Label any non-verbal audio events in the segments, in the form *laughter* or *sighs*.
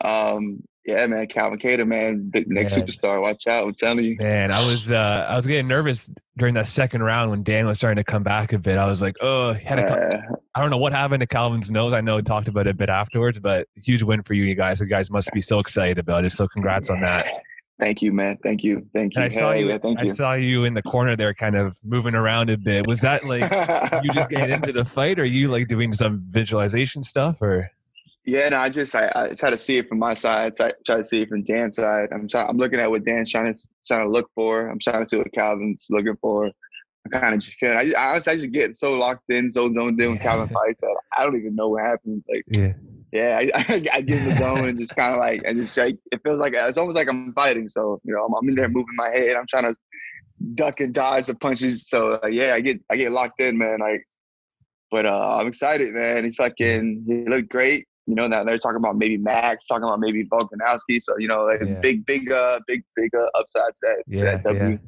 Um, yeah, man, Calvin Kattar, man, big next Man. superstar. Watch out, I'm telling you. Man, I was uh, I was getting nervous during that second round when Dan was starting to come back a bit. I was like, oh, he had a, Uh, I don't know what happened to Calvin's nose. I know we talked about it a bit afterwards, but huge win for you, you guys. You guys must be so excited about it. So congrats on that. thank you, man. Thank you. Thank you. And I saw you. Yeah, I you. saw you in the corner there, kind of moving around a bit. Was that like you just getting *laughs* into the fight, or you like doing some visualization stuff, or? Yeah, no, I just I, I try to see it from my side. I try to see it from Dan's side. I'm trying. I'm looking at what Dan's trying to trying to look for. I'm trying to see what Calvin's looking for. I kind of just feel. I, I honestly I just get so locked in, so zoned in when Calvin *laughs* fights that I don't even know what happens. Like, Yeah. yeah, I, *laughs* I, I get in the zone and just kind of like, and just like it feels like it's almost like I'm fighting. So you know, I'm, I'm in there moving my head. I'm trying to duck and dodge the punches. So uh, yeah, I get I get locked in, man. Like, but uh, I'm excited, man. He's fucking. He looked great. You know, now they're talking about maybe Max, talking about maybe Volkanovski. So you know, like Yeah. big, big, uh, big, big uh, upside to that. to Yeah, that W.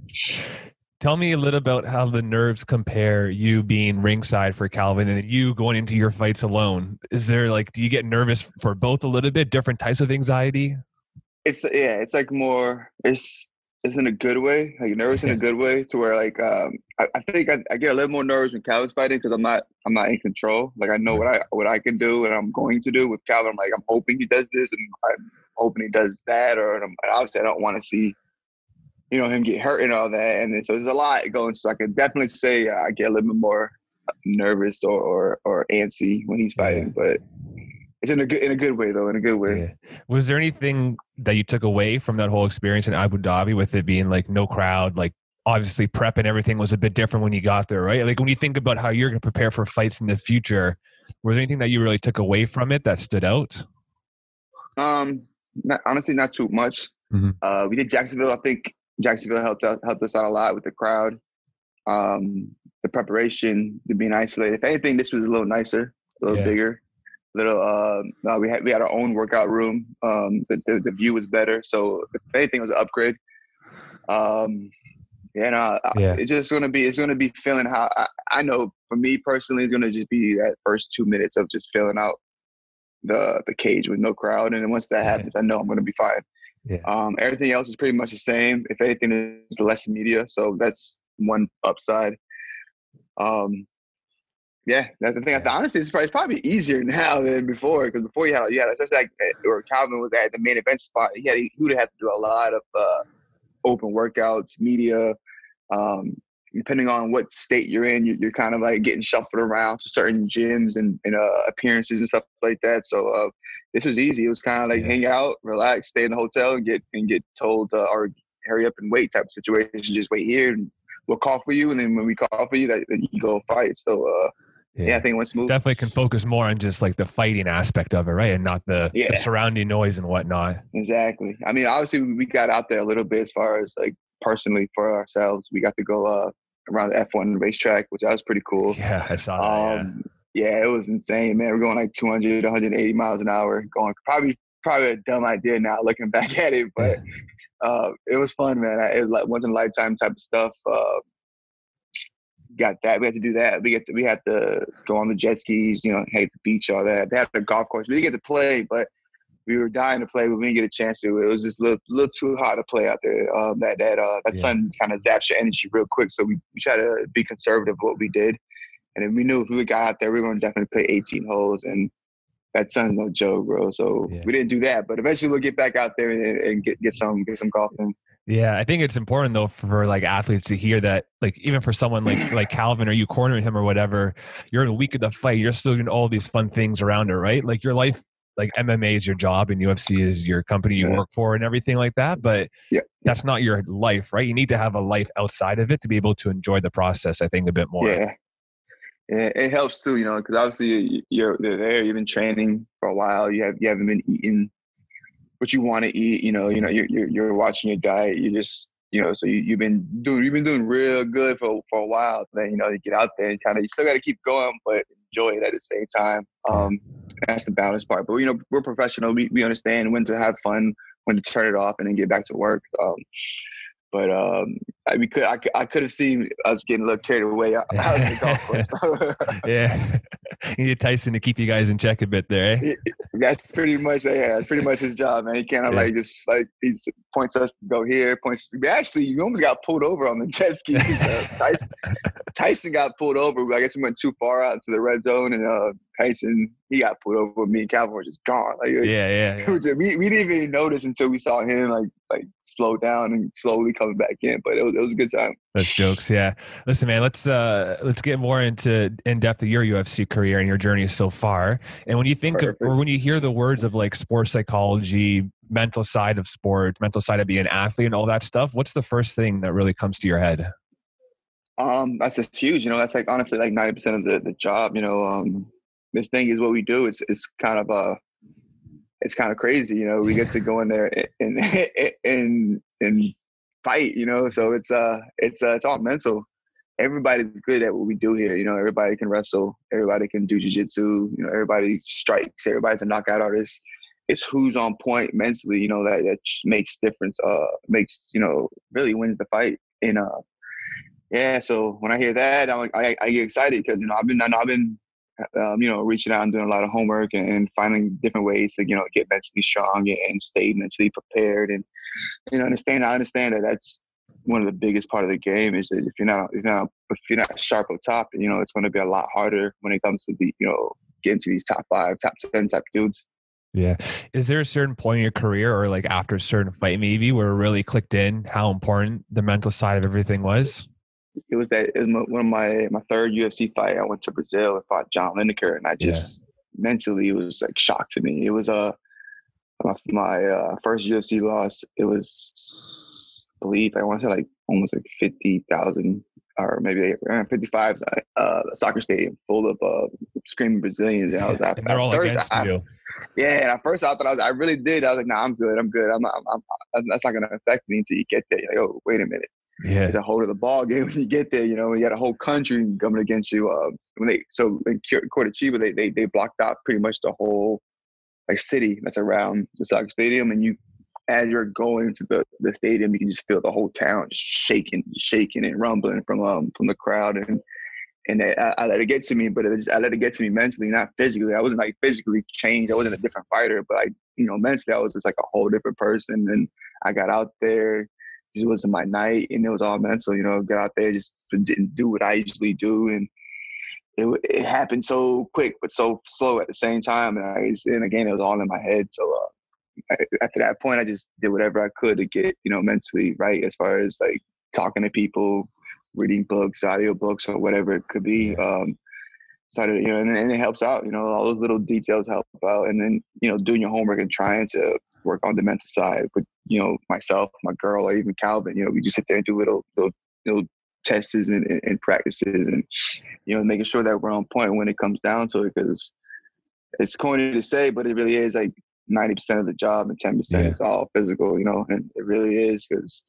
Tell me a little about how the nerves compare. You being ringside for Calvin, and you going into your fights alone. Is there like, do you get nervous for both a little bit? Different types of anxiety. It's yeah, it's like more. It's it's in a good way, like nervous in a good way, to where like um, I, I think I, I get a little more nervous when Calvin's fighting because I'm not I'm not in control. Like I know what I what I can do and I'm going to do with Calvin. I'm like I'm hoping he does this and I'm hoping he does that, or and I'm, and obviously I don't want to see you know him get hurt and all that. And then, so there's a lot going. So I can definitely say I get a little bit more nervous or or, or antsy when he's fighting, but. It's in a good in a good way though, in a good way. Yeah. Was there anything that you took away from that whole experience in Abu Dhabi with it being like no crowd, like obviously prep and everything was a bit different when you got there, right? Like when you think about how you're going to prepare for fights in the future, was there anything that you really took away from it that stood out? Um, not, honestly, not too much. Mhm. Uh, we did Jacksonville. I think Jacksonville helped us helped us out a lot with the crowd. Um, the preparation, the being isolated. If anything, this was a little nicer, a little Yeah. bigger. Little. Uh, uh, we had we had our own workout room. Um, the, the the view was better. So if anything, was an upgrade. Um, yeah, no, Yeah. it's just gonna be it's gonna be feeling how I, I know for me personally, it's gonna just be that first two minutes of just filling out the the cage with no crowd, and then once that Yeah. happens, I know I'm gonna be fine. Yeah. Um, everything else is pretty much the same. If anything, is less media, so that's one upside. Um, yeah, that's the thing. I Honestly, it's probably, it's probably easier *laughs* now than before because before you had you had especially like eh, where Calvin was at the main event spot, he had he would have to do a lot of uh, open workouts, media. Um, depending on what state you're in, you, you're kind of like getting shuffled around to certain gyms and, and uh, appearances and stuff like that. So uh, this was easy. It was kind of like Yeah. hang out, relax, stay in the hotel, and get and get told uh, or hurry up and wait type of situation. Just wait here, and we'll call for you. And then when we call for you, that then you go fight. So uh, yeah. I think smooth. Definitely can focus more on just like the fighting aspect of it, right? And not the, Yeah. the surrounding noise and whatnot. Exactly. I mean, obviously, we got out there a little bit as far as like personally for ourselves. We got to go uh, around the F1 racetrack, which that was pretty cool. Yeah, I saw that. Um, yeah. it was insane, man. We're going like 200, 180 miles an hour, going probably probably a dumb idea now *laughs* looking back at it, but *laughs* uh, it was fun, man. It was like once in a lifetime type of stuff. Uh, got that. We had to do that. We had to, we had to go on the jet skis, you know, hate the beach, all that. They had the golf course. We didn't get to play, but we were dying to play, but we didn't get a chance to. It was just a little, little too hot to play out there. Um, that that uh, that Yeah. sun kind of zaps your energy real quick. So we, we try to be conservative what we did. And then we knew if we got out there, we were going to definitely play 18 holes. And that sun's no joke, bro. So Yeah. we didn't do that. But eventually we'll get back out there and, and get, get some get some golf in. Yeah, I think it's important though for like athletes to hear that, like even for someone like like *clears throat* Calvin or you cornering him or whatever, you're in a week of the fight, you're still doing all these fun things around it, right? Like your life, like MMA is your job and UFC is your company you Yeah. work for and everything like that. But Yeah. that's not your life, right? You need to have a life outside of it to be able to enjoy the process. I think a bit more. Yeah. Yeah, it helps too, you know, because obviously you- you're, you're there. You've been training for a while. You have you haven't been eating what you want to eat. You know, you know, you're, you're you're watching your diet. You just you know, so you, you've been doing you've been doing real good for for a while. Then you know, you get out there and kind of you still got to keep going, but enjoy it at the same time. Um, that's the balance part. But you know, we're professional. We we understand when to have fun, when to turn it off, and then get back to work. Um, but um, I, we could I, I could have seen us getting a little carried away the golf course. *laughs* yeah. You need Tyson to keep you guys in check a bit there. Eh? That's pretty much yeah. That's pretty much his job, man. He kind of yeah. like just like he points us to go here, points. To, actually, you almost got pulled over on the jet ski. Uh, *laughs* Tyson, Tyson got pulled over. I guess we went too far out into the red zone, and uh, Tyson he got pulled over. Me and Calvin were just gone. Like, yeah, yeah. yeah. We, we didn't even notice until we saw him like like slow down and slowly coming back in. But it was, it was a good time. That's jokes. Yeah. Listen, man. Let's uh let's get more into in depth of your UFC career and your journey so far. And when you think Perfect. of, or when you hear the words of like sports psychology, mental side of sport, mental side of being an athlete, and all that stuff, what's the first thing that really comes to your head? Um, that's just huge. You know, that's like honestly like ninety percent of the the job. You know, um, this thing is what we do. It's it's kind of a it's kind of crazy. You know, we get to go in there and *laughs* and and fight. You know, so it's uh it's uh, it's all mental. Everybody's good at what we do here. You know, everybody can wrestle. Everybody can do jiu-jitsu. You know, everybody strikes. Everybody's a knockout artist. It's who's on point mentally. You know that that makes difference. Uh, makes you know really wins the fight. And uh, yeah. So when I hear that, I'm like I, I get excited because you know I've been know I've been um, you know, reaching out and doing a lot of homework and finding different ways to, you know, get mentally strong and stay mentally prepared. And, you know, understand, I understand that that's one of the biggest part of the game is that if you're not, if you're not, if you're not sharp on top, you know, it's going to be a lot harder when it comes to the, you know, getting to these top five, top 10 type dudes. Yeah. Is there a certain point in your career or like after a certain fight maybe where it really clicked in how important the mental side of everything was? It was that it was my, one of my my third UFC fight. I went to Brazil and fought John Lineker, and I just yeah. mentally it was like shock to me. It was a uh, my, my uh, first UFC loss. It was I believe I want to say like almost like fifty thousand or maybe around 55 uh, soccer stadium full of uh, screaming Brazilians. And I was *laughs* and they're all first, against I, you. Yeah, and at first I thought I was, I really did. I was like, nah, I'm good. I'm good. I'm I'm, I'm, that's not going to affect me until you get there. You're like, oh, wait a minute yeah. get a of the ball game *laughs* when you get there. You know, you got a whole country coming against you. Uh, when they so in Curitiba, they they they blocked out pretty much the whole like city that's around the soccer stadium, and you as you're going to the, the stadium, you can just feel the whole town just shaking, shaking and rumbling from um from the crowd and. And I, I let it get to me, but it just, I let it get to me mentally, not physically. I wasn't like physically changed. I wasn't a different fighter, but I, you know, mentally, I was just like a whole different person. And I got out there, just wasn't my night, and it was all mental. You know, get out there, just didn't do what I usually do, and it, it happened so quick but so slow at the same time. And I and again, it was all in my head. So uh, after that point, I just did whatever I could to get you know mentally right as far as like talking to people, reading books, audio books, or whatever it could be. Um, started, you know, and, and it helps out. You know, all those little details help out, and then you know, doing your homework and trying to work on the mental side with you know myself, my girl, or even Calvin. You know, we just sit there and do little little, little tests and, and, practices, and you know, making sure that we're on point when it comes down to it. Because it's corny to say, but it really is like ninety percent of the job, and ten percent yeah. is all physical. You know, and it really is because.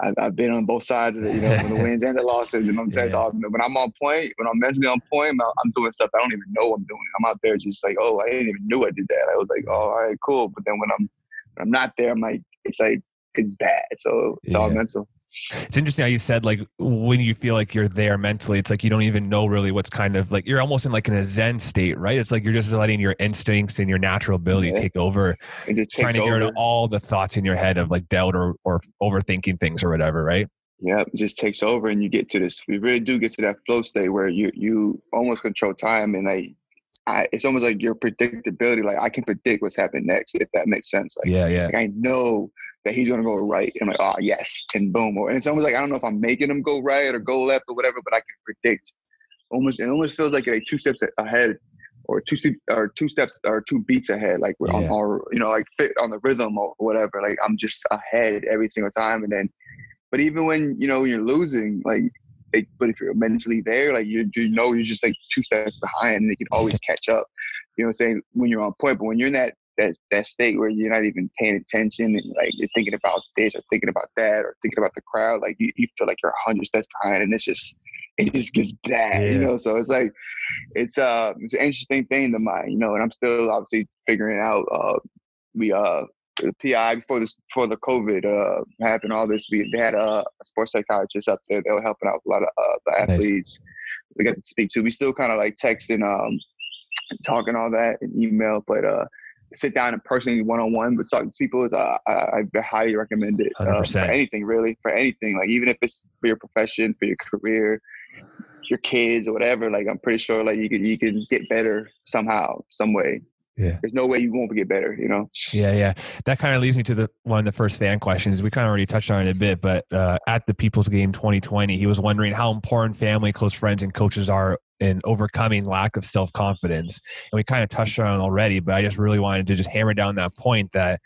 I've, I've been on both sides of it, you know, the *laughs* wins and the losses. you And I'm saying, yeah. when I'm on point, when I'm mentally on point, I'm doing stuff I don't even know I'm doing. I'm out there just like, oh, I didn't even knew I did that. I was like, oh, all right, cool. But then when I'm I'm not there, I'm like, it's like it's bad. So it's yeah. all mental. It's interesting how you said like when you feel like you're there mentally, it's like you don't even know really what's kind of like you're almost in like in a zen state, right? It's like you're just letting your instincts and your natural ability yeah. take over. It just trying to get rid of all the thoughts in your head of like doubt or or overthinking things or whatever, right? Yeah, it just takes over and you get to this. We really do get to that flow state where you you almost control time and like I, it's almost like your predictability. Like I can predict what's happening next, if that makes sense. Like, yeah, yeah. Like I know that he's gonna go right. And I'm like, oh yes, and boom. And it's almost like I don't know if I'm making him go right or go left or whatever, but I can predict. Almost, it almost feels like like two steps ahead, or two or two steps or two beats ahead. Like yeah. on, or you know, like fit on the rhythm or whatever. Like I'm just ahead every single time. And then, but even when you know you're losing, like but if you're mentally there, like you, you know, you're just like two steps behind, and they can always *laughs* catch up. You know, what I'm saying when you're on point, but when you're in that that that state where you're not even paying attention and like you're thinking about this or thinking about that or thinking about the crowd, like you, you feel like you're hundred steps behind, and it's just it just gets bad, yeah. you know. So it's like it's uh it's an interesting thing to mind, you know, and I'm still obviously figuring out. Uh, we uh the PI before this before the COVID uh, happened, all this we they had a, a, sports psychologist up there. They were helping out a lot of uh, the athletes. Nice. We got to speak to. We still kind of like texting, um, talking all that and email, but uh, sit down and personally one on one, but talking to people is uh, I, I highly recommend it uh, for anything really, for anything. Like even if it's for your profession, for your career, your kids or whatever. Like I'm pretty sure like you can you can get better somehow, some way. Yeah. There's no way you won't get better, you know? Yeah, yeah. That kind of leads me to the one of the first fan questions. We kind of already touched on it a bit, but uh, at the People's Game 2020, he was wondering how important family, close friends, and coaches are in overcoming lack of self confidence. And we kind of touched on it already, but I just really wanted to just hammer down that point that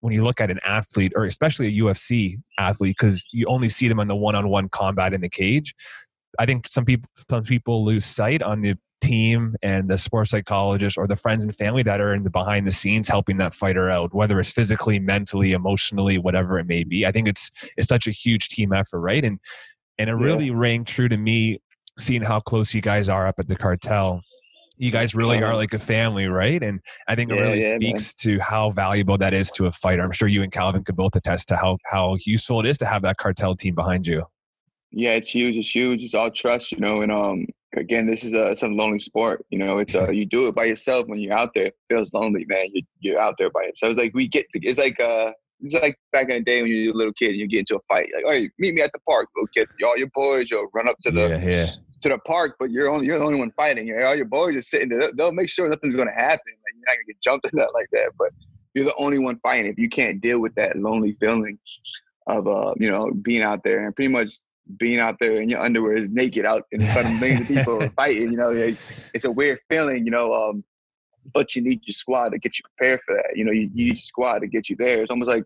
when you look at an athlete, or especially a UFC athlete, because you only see them on the one on one combat in the cage. I think some people some people lose sight on the team and the sports psychologist or the friends and family that are in the behind the scenes helping that fighter out whether it's physically mentally emotionally whatever it may be i think it's it's such a huge team effort right and and it really yeah. rang true to me seeing how close you guys are up at the cartel you guys really are like a family, right? And I think it yeah, really yeah, speaks man. to how valuable that is to a fighter. I'm sure you and Calvin could both attest to how how useful it is to have that cartel team behind you. Yeah, it's huge. It's huge. It's all trust, you know. And um, again, this is a it's a lonely sport. You know, it's uh you do it by yourself when you're out there. It feels lonely, man. You you're out there by yourself. It's like we get to, it's like uh it's like back in the day when you're a little kid and you get into a fight. Like, hey, meet me at the park. Go get all your boys. You'll run up to the yeah, yeah. to the park, but you're only you're the only one fighting. All your boys are sitting there. They'll make sure nothing's gonna happen. Like you're not gonna get jumped or nothing like that. But you're the only one fighting. If you can't deal with that lonely feeling of uh, you know, being out there and pretty much being out there in your underwear is naked out in front of millions of *laughs* people fighting. You know, it's a weird feeling. You know, um, but you need your squad to get you prepared for that. You know, you, you need your squad to get you there. It's almost like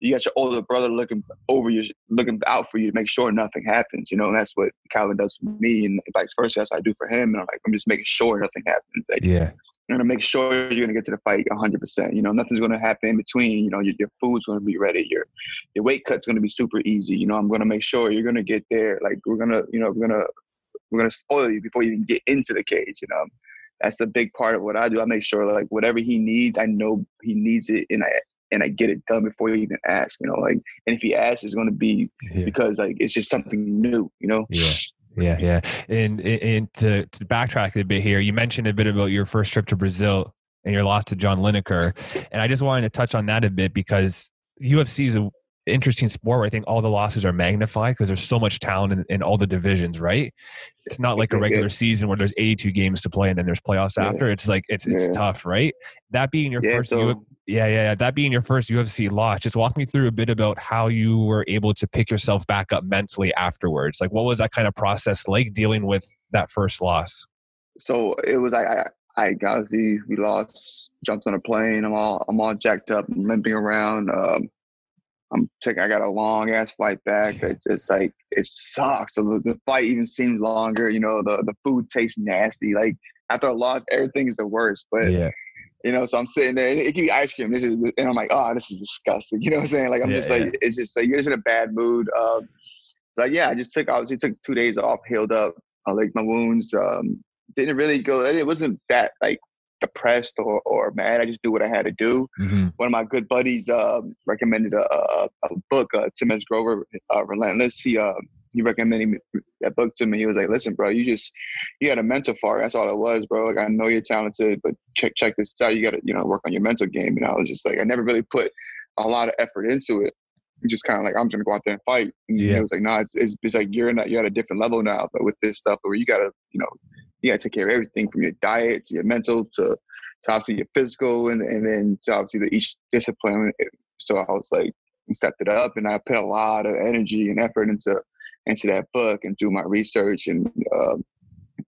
you got your older brother looking over you, looking out for you to make sure nothing happens. You know, and that's what Calvin does for me, and vice versa. That's what I do for him. And I'm like, I'm just making sure nothing happens. Like, yeah. I'm gonna make sure you're gonna get to the fight 100. percent You know, nothing's gonna happen in between. You know, your, your food's gonna be ready. Your your weight cut's gonna be super easy. You know, I'm gonna make sure you're gonna get there. Like we're gonna, you know, we're gonna we're gonna spoil you before you even get into the cage. You know, that's a big part of what I do. I make sure like whatever he needs, I know he needs it, and I and I get it done before he even ask. You know, like and if he asks, it's gonna be yeah. because like it's just something new. You know. Yeah. Yeah, yeah. And and to, to backtrack a bit here, you mentioned a bit about your first trip to Brazil and your loss to John Lineker, and I just wanted to touch on that a bit because UFC is an interesting sport where I think all the losses are magnified because there's so much talent in, in, all the divisions, right? It's not like a regular season where there's 82 games to play and then there's playoffs yeah. after. It's like it's it's yeah. tough, right? That being your yeah, first so, yeah, yeah, yeah. That being your first UFC loss, just walk me through a bit about how you were able to pick yourself back up mentally afterwards. Like, what was that kind of process like dealing with that first loss? So it was I, I, I obviously we lost, jumped on a plane. I'm all, I'm all jacked up, limping around. Um, I'm taking, I got a long ass flight back. It's, it's like it sucks. So the, the fight even seems longer. You know, the the food tastes nasty. Like after a loss, everything's the worst. But yeah you know, so I'm sitting there and it can be ice cream. This is, and I'm like, oh, this is disgusting. *laughs* You know what I'm saying? Like, I'm yeah, just like, yeah. it's just like, you're just in a bad mood. Um, so yeah, I just took, obviously took two days off, healed up, I like my wounds. Um, didn't really go, it wasn't that like depressed or, or mad. I just do what I had to do. Mm-hmm. One of my good buddies um, recommended a, a, a book, uh, Tim S. Grover, uh, Relentless. He, uh, he recommended that book to me. He was like, "Listen, bro, you just you had a mental fart. That's all it was, bro. Like I know you're talented, but check check this out. You got to you know work on your mental game." And I was just like, I never really put a lot of effort into it. Just kind of like I'm just gonna go out there and fight. And yeah. he was like, "No, nah, it's, it's, it's like you're not you're at a different level now, but with this stuff where you gotta you know you gotta take care of everything from your diet to your mental to to obviously your physical and and then to obviously the each discipline." So I was like, stepped it up, and I put a lot of energy and effort into into that book and do my research and uh,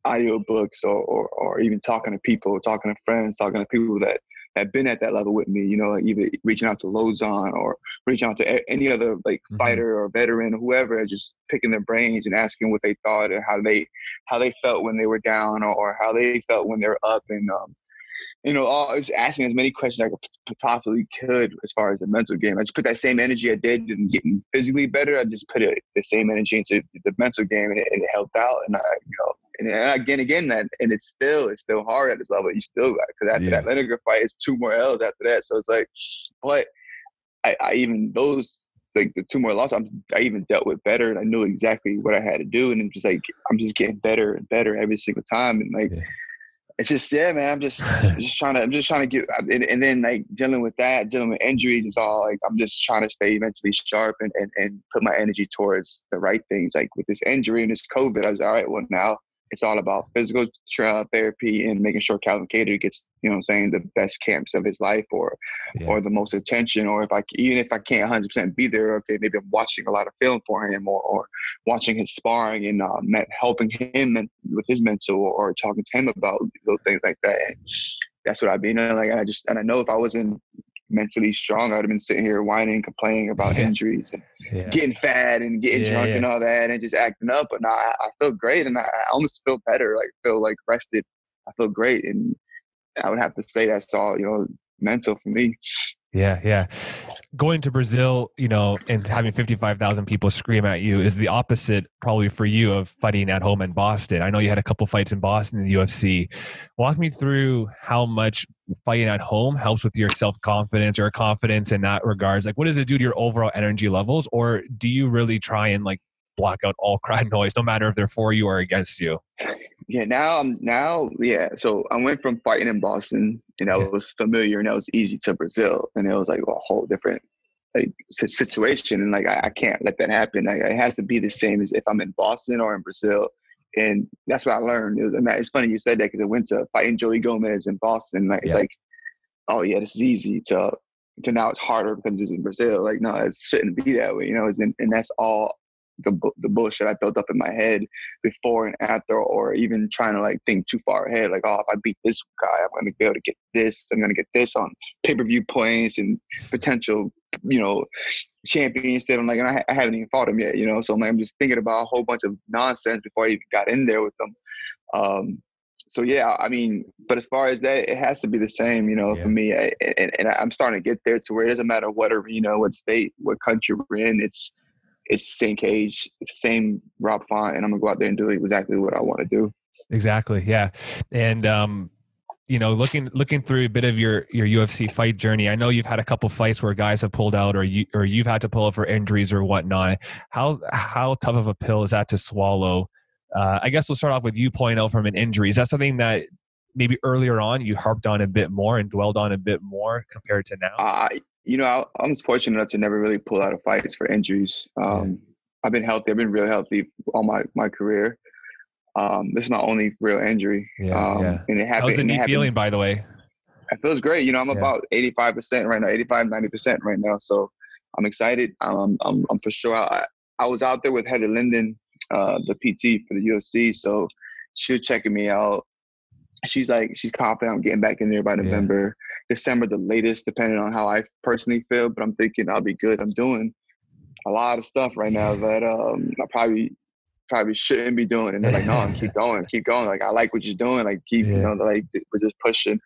audio books or, or, or even talking to people, talking to friends, talking to people that have been at that level with me, you know, either reaching out to Lauzon or reaching out to any other like mm-hmm. fighter or veteran or whoever, just picking their brains and asking what they thought and how they how they felt when they were down or, or how they felt when they were up and um, you know, all, I was asking as many questions I could possibly could as far as the mental game. I just put that same energy I did in getting physically better. I just put it the same energy into the mental game, and it, and it helped out. And I, you know, and, and again, again, that, and it's still, it's still hard at this level. You still got because after yeah. that Lineker fight, it's two more L's after that. So it's like, but I, I even those like the two more losses, I'm, I even dealt with better, and I knew exactly what I had to do, and it's just like I'm just getting better and better every single time, and like. Yeah it's just yeah, man. I'm just *laughs* just trying to I'm just trying to get and, and, then like dealing with that, dealing with injuries. It's all like I'm just trying to stay mentally sharp and, and and put my energy towards the right things. Like with this injury and this COVID, I was all right. Well, now it's all about physical therapy and making sure Calvin Kattar gets, you know I'm saying, the best camps of his life or yeah. or the most attention. Or if I even if I can't 100% be there, okay, maybe I'm watching a lot of film for him or, or watching his sparring and uh, helping him with his mental or, talking to him about those things like that. And that's what I've been like. I just and I know if I wasn't mentally strong, I would have been sitting here whining, complaining about yeah. injuries and yeah. getting fat and getting yeah, drunk and all that and just acting up. But now I, I feel great and I, I, almost feel better, like feel like rested. I feel great. And I would have to say that's all, you know, mental for me. Yeah, yeah. Going to Brazil, you know, and having 55,000 people scream at you is the opposite, probably for you, of fighting at home in Boston. I know you had a couple fights in Boston in the UFC. Walk me through how much fighting at home helps with your self confidence or confidence in that regards. Like, what does it do to your overall energy levels? Or do you really try and like block out all *laughs* crowd noise, no matter if they're for you or against you? Yeah, now I'm now, yeah. So I went from fighting in Boston, and that yeah. was familiar and that was easy to Brazil, and it was like a whole different like situation, and like I, I can't let that happen. Like, it has to be the same as if I'm in Boston or in Brazil, and that's what I learned. It was, and it's funny you said that because I went to fighting Joey Gomez in Boston. Like it's like, oh yeah, this is easy to to now it's harder because it's in Brazil. Like no, it shouldn't be that way, you know. And, and that's all the the bullshit I built up in my head before and after, or even trying to like think too far ahead. Like, oh, if I beat this guy, I'm going to be able to get this. I'm going to get this on pay per view points and potential, you know, champions. That I'm like, I, I, haven't even fought him yet, you know. So I'm, like, I'm just thinking about a whole bunch of nonsense before I even got in there with them. Um, so yeah, I mean, but as far as that, it has to be the same, you know, yeah. for me. I, and, and I'm starting to get there to where it doesn't matter what arena, what state, what country we're in. It's it's the same cage, it's the same Rob Font, and I'm gonna go out there and do exactly what I want to do. Exactly, yeah. And um, you know, looking looking through a bit of your your UFC fight journey, I know you've had a couple fights where guys have pulled out, or you or you've had to pull out for injuries or whatnot. How how tough of a pill is that to swallow? Uh, I guess we'll start off with you pulling out from an injury. Is that something that maybe earlier on you harped on a bit more and dwelled on a bit more compared to now? Uh, you know, I, I, was fortunate enough to never really pull out of fights for injuries. Um, yeah. I've been healthy. I've been real healthy all my, my career. Um, this is my only real injury. Yeah, um, yeah. And it happened. How's the knee feeling, by the way? It feels great. You know, I'm yeah. about 85% right now, 85, 90% right now. So I'm excited. I'm, I'm, I'm for sure. I, I was out there with Heather Linden, uh, the PT for the UFC. So she was checking me out. She's like, she's confident I'm getting back in there by November. December the latest, depending on how I personally feel. But I'm thinking I'll be good. I'm doing a lot of stuff right now that um, I probably probably shouldn't be doing. And they're like, no, keep *laughs* going, keep going. Like I like what you're doing. Like keep, yeah. you know, like we're just pushing.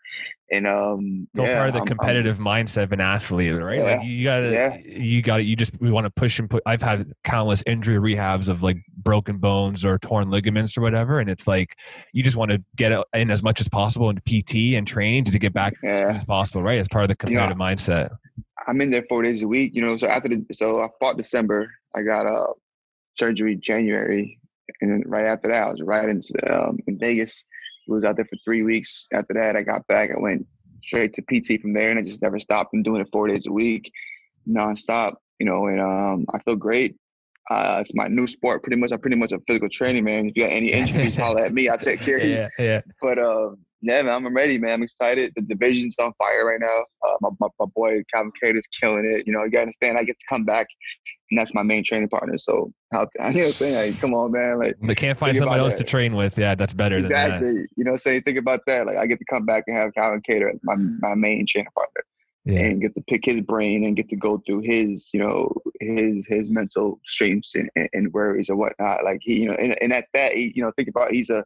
And um, it's all yeah, part of the competitive I'm, mindset of an athlete, right? Yeah, like you gotta, yeah. you gotta, you just we want to push and put. I've had countless injury rehabs of like broken bones or torn ligaments or whatever, and it's like you just want to get in as much as possible into PT and training to get back as soon as possible, right? As part of the competitive mindset. I'm in there four days a week, you know. So after the, so I fought December. I got a surgery January, and then right after that, I was right into um, in Vegas I was out there for three weeks. After that, I got back. I went straight to PT from there, and I just never stopped. and doing it four days a week, nonstop. You know, and um, I feel great. Uh, it's my new sport, pretty much. I'm pretty much a physical training man. If you got any injuries, *laughs* holler at me. I'll take care of you. Yeah, yeah. But uh, yeah, man, I'm ready, man. I'm excited. The division's on fire right now. Uh, my, my, my boy Calvin is killing it. You know, you got to understand. I get to come back and that's my main training partner. So how *laughs* you know I'm saying? Like, come on, man. Like they can't find someone else that. to train with. Yeah, that's better. Exactly. You know, say think about that. Like I get to come back and have Calvin Kattar as my my main training partner. Yeah. And get to pick his brain and get to go through his, you know, his his mental strengths and, and worries and whatnot. Like he, you know, and, and at that, he, you know, think about he's a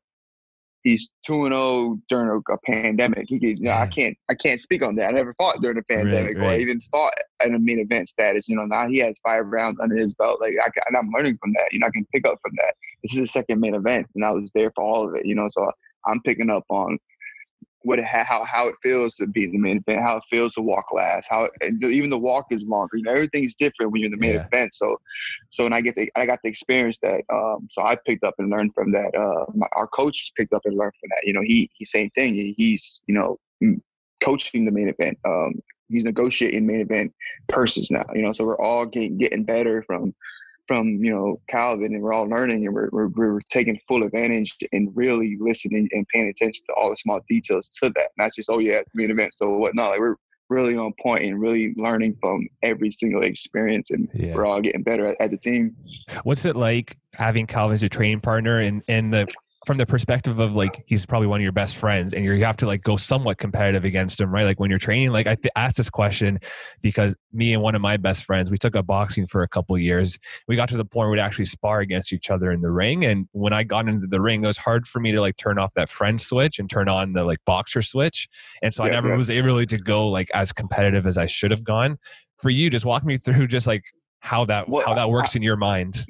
he's two and zero oh during a, a, pandemic. He could, you know, I can't I can't speak on that. I never fought during the pandemic right, right. or even fought at a main event status. You know, now he has five rounds under his belt. Like I, and I'm learning from that. You know, I can pick up from that. This is the second main event, and I was there for all of it. You know, so I'm picking up on what how how it feels to be in the main event, how it feels to walk last, how it, even the walk is longer. You know, everything is different when you're in the main yeah. event. So, so when I get the, I got to experience that. Um, so I picked up and learned from that. Uh, my, our coach picked up and learned from that. You know, he he same thing. He's you know coaching the main event. Um, he's negotiating main event purses now. You know, so we're all getting getting better from from you know Calvin, and we're all learning, and we're, we're, we're taking full advantage and really listening and paying attention to all the small details to that. Not just oh yeah, it's main event, so whatnot. Like we're really on point and really learning from every single experience, and yeah. we're all getting better at, at the team. What's it like having Calvin as your training partner and and the from the perspective of like he's probably one of your best friends and you have to like go somewhat competitive against him right? Like when you're training like i th- asked this question because me and one of my best friends we took up boxing for a couple years. We got to the point where we'd actually spar against each other in the ring. And when i got into the ring it was hard for me to like turn off that friend switch and turn on the like boxer switch. And so yeah, i never yeah. was able to go like as competitive as i should have gone. For you just walk me through just like how that well, how that works I, in your mind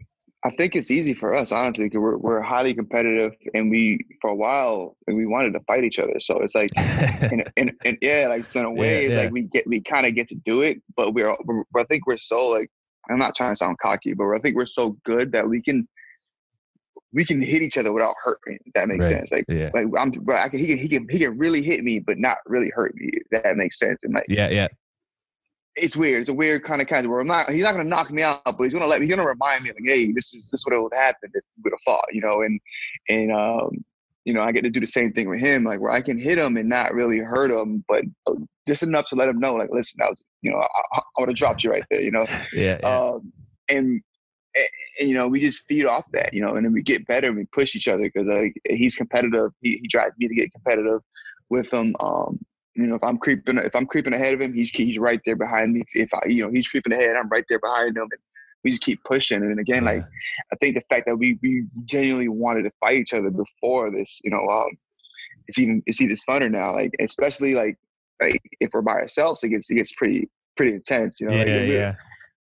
I think it's easy for us, honestly, because we're we're highly competitive, and we for a while we wanted to fight each other. So it's like, and, and, and yeah, like so in a way, yeah, it's yeah. like we get we kind of get to do it, but we're, we're I think we're so like I'm not trying to sound cocky, but I think we're so good that we can we can hit each other without hurting. That makes right. sense. Like yeah. like I'm, but I can he can he can he can really hit me, but not really hurt me. That makes sense. And like yeah, yeah it's weird. It's a weird kind of kind of where I'm not. He's not gonna knock me out, but he's gonna let me. He's gonna remind me like, hey, this is this is what would happen if we would have fought, you know. And and um, you know, I get to do the same thing with him, like where I can hit him and not really hurt him, but uh, just enough to let him know, like, listen, I was, you know, I, I would have dropped you right there, you know. *laughs* Yeah. yeah. Um, and, and, and you know, we just feed off that, you know, and then we get better and we push each other because like he's competitive. He he drives me to get competitive with him. Um, you know, if I'm creeping, if I'm creeping ahead of him, he's he's right there behind me. If I, you know, he's creeping ahead, I'm right there behind him, and we just keep pushing. And again, like I think the fact that we we genuinely wanted to fight each other before this, you know, um, it's even it's even funner now. Like especially like like if we're by ourselves, it gets it gets pretty pretty intense. You know, yeah, like, yeah.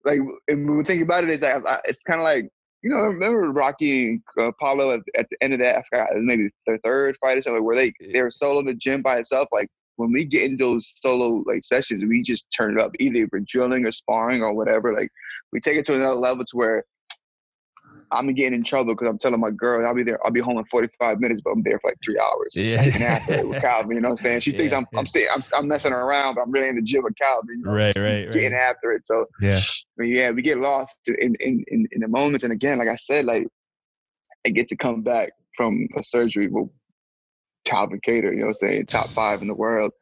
Like when we think about it, it's like it's kind of like you know, I remember Rocky and uh, Apollo at, at, the end of that, I forgot, maybe the third fight or something, where they they were solo in the gym by itself. Like when we get in those solo like sessions, we just turn it up. Either we're drilling or sparring or whatever. Like we take it to another level to where I'm getting in trouble because I'm telling my girl I'll be there. I'll be home in 45 minutes, but I'm there for like three hours. Yeah. Getting after it with *laughs* Calvin. You know what I'm saying? She yeah, thinks I'm yeah. I'm saying I'm, I'm messing around, but I'm really in the gym with Calvin. You know? Right, right, Getting after it. So yeah, yeah, we get lost in, in in in the moments. And again, like I said, like I get to come back from a surgery with Calvin Kattar. You know what I'm saying? Top *sighs* five in the world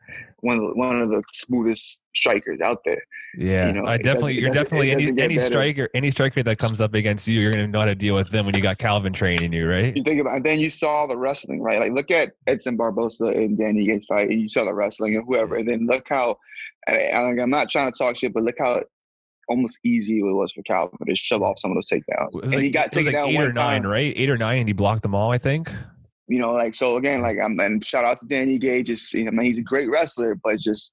one of the, one of the smoothest strikers out there. Yeah, you know, I definitely you're definitely any any striker any striker that comes up against you, you're gonna know how to deal with them when you got Calvin training you, right? You think about and then you saw the wrestling, right? Like look at Edson Barboza and Dan Ige's fight, and you saw the wrestling and whoever, and then look how. I'm not trying to talk shit, but look how almost easy it was for Calvin to shove off some of those takedowns. And like, he got taken like down eight one or nine, time. right? Eight or nine, and he blocked them all. I think. You know, like so again, like I'm and shout out to Dan Ige. Just you know, I mean, he's a great wrestler, but just